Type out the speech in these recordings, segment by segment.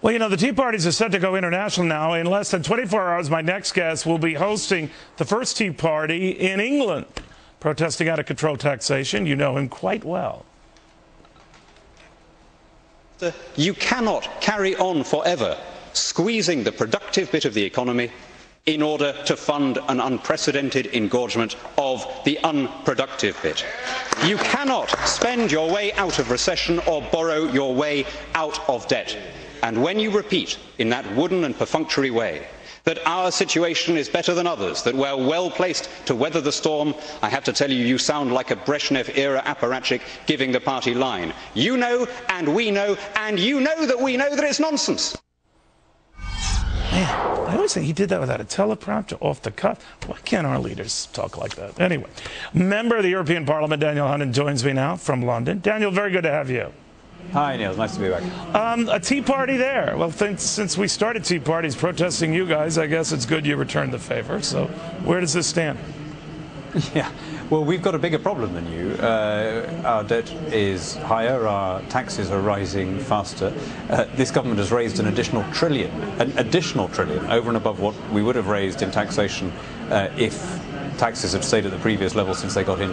Well, you know, the Tea Parties are set to go international now. In less than 24 hours, my next guest will be hosting the first Tea Party in England, protesting out of control taxation. You know him quite well. You cannot carry on forever squeezing the productive bit of the economy in order to fund an unprecedented engorgement of the unproductive bit. You cannot spend your way out of recession or borrow your way out of debt. And when you repeat in that wooden and perfunctory way that our situation is better than others, that we're well placed to weather the storm, I have to tell you, you sound like a Brezhnev era apparatchik giving the party line. You know, and we know, and you know that we know that it's nonsense. Man, I always think he did that without a teleprompter, off the cuff. Why can't our leaders talk like that? Anyway, member of the European Parliament, Daniel Hannan, joins me now from London. Daniel, very good to have you. Hi, Neil. Nice to be back. Um, a tea party there. Well, since, since we started tea parties protesting you guys, I guess it's good you returned the favor. So, where does this stand? Yeah. Well, we've got a bigger problem than you. Uh, our debt is higher, our taxes are rising faster. Uh, this government has raised an additional trillion, an additional trillion, over and above what we would have raised in taxation uh, if taxes had stayed at the previous level since they got in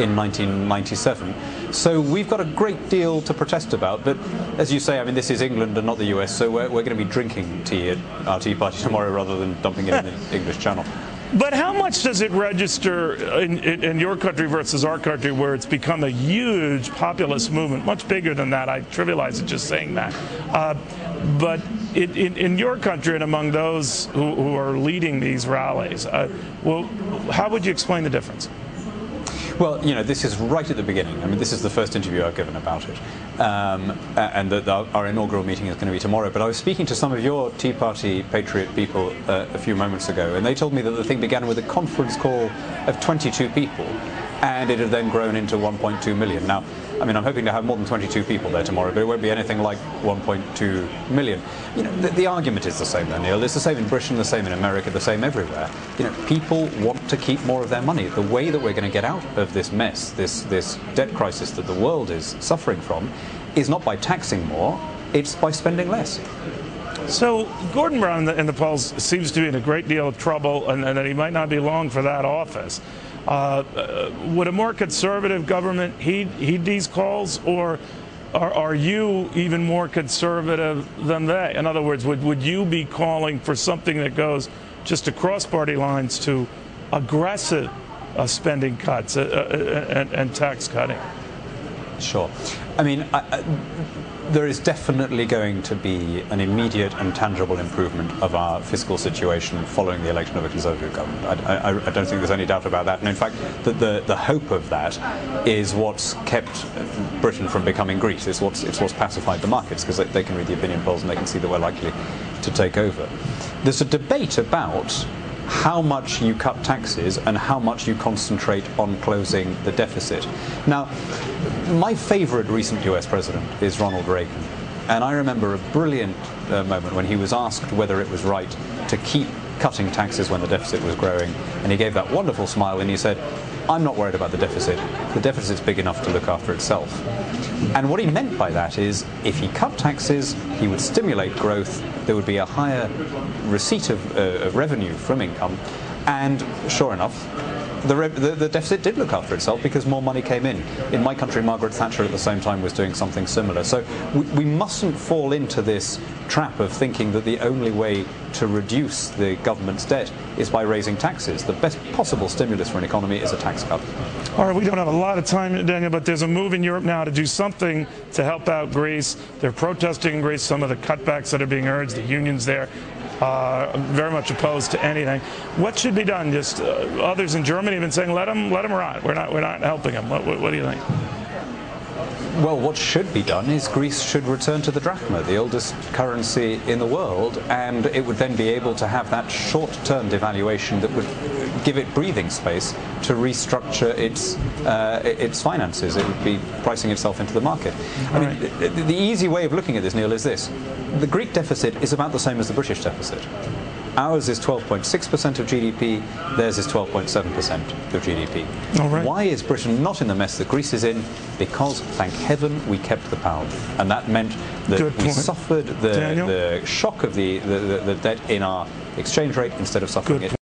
in 1997. So we've got a great deal to protest about. But as you say, I mean, this is England and not the US, so we're, we're going to be drinking tea at our tea party tomorrow rather than dumping it in the English Channel. But how much does it register in, in, in, your country versus our country, where it's become a huge populist movement, much bigger than that? I trivialize it just saying that. Uh, but in, in, your country and among those who, who are leading these rallies, uh, well, how would you explain the difference? Well, you know, this is right at the beginning. I mean, this is the first interview I've given about it. Um, and the, the, our inaugural meeting is going to be tomorrow. But I was speaking to some of your Tea Party Patriot people uh, a few moments ago, and they told me that the thing began with a conference call of 22 people, and it had then grown into 1.2 million. Now, I mean, I'm hoping to have more than 22 people there tomorrow, but it won't be anything like 1.2 million. You know, the, the argument is the same, though, Neil. It's the same in Britain, the same in America, the same everywhere. You know, people want to keep more of their money. The way that we're going to get out of this mess, this this debt crisis that the world is suffering from, is not by taxing more; it's by spending less. So Gordon Brown in the, in the polls seems to be in a great deal of trouble, and, and that he might not be long for that office. Uh, uh, would a more conservative government heed, heed these calls, or are, are, you even more conservative than they? In other words, would, would you be calling for something that goes just across party lines to aggressive uh, spending cuts uh, uh, and, and, tax cutting? Sure. I mean, I, I, there is definitely going to be an immediate and tangible improvement of our fiscal situation following the election of a Conservative government. I, I, I don't think there's any doubt about that. And in fact, the, the, the, hope of that is what's kept Britain from becoming Greece. It's what's, it's what's pacified the markets because they, they can read the opinion polls and they can see that we're likely to take over. There's a debate about how much you cut taxes and how much you concentrate on closing the deficit. Now, my favorite recent US president is Ronald Reagan. And I remember a brilliant uh, moment when he was asked whether it was right to keep cutting taxes when the deficit was growing. And he gave that wonderful smile and he said, I'm not worried about the deficit. The deficit's big enough to look after itself. And what he meant by that is if he cut taxes, he would stimulate growth, there would be a higher receipt of, uh, of revenue from income, and sure enough, the, the, the, deficit did look after itself because more money came in. In my country, Margaret Thatcher at the same time was doing something similar. So we, we mustn't fall into this trap of thinking that the only way to reduce the government's debt is by raising taxes. The best possible stimulus for an economy is a tax cut. All right, we don't have a lot of time, Daniel, but there's a move in Europe now to do something to help out Greece. They're protesting in Greece some of the cutbacks that are being urged, the unions there uh, very much opposed to anything. What should be done? Just uh, others in Germany have been saying, let them, let them rot. We're not, we're not helping them. What, what, what do you think? Well, what should be done is Greece should return to the drachma, the oldest currency in the world, and it would then be able to have that short-term devaluation that would give it breathing space to restructure its uh, its finances. It would be pricing itself into the market. I mean, the, the easy way of looking at this, Neil, is this: the Greek deficit is about the same as the British deficit. Ours is 12.6% of GDP, theirs is 12.7% of GDP. All right. Why is Britain not in the mess that Greece is in? Because, thank heaven, we kept the pound. And that meant that we suffered the, the shock of the, the, the, the debt in our exchange rate instead of suffering Good it